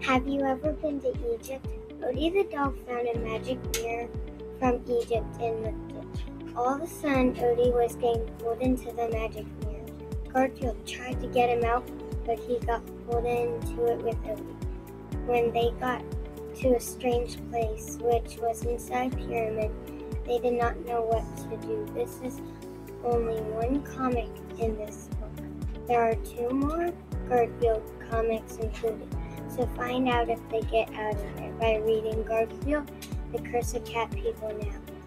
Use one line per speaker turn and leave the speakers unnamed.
Have you ever been to Egypt? Odie the dog found a magic mirror from Egypt and looked it. All of a sudden, Odie was getting pulled into the magic mirror. Garfield tried to get him out, but he got pulled into it with Odie. When they got to a strange place, which was inside a pyramid, they did not know what to do. This is only one comic in this book. There are two more Garfield comics included. So find out if they get out of it by reading Garfield, The Curse of Cat People Now.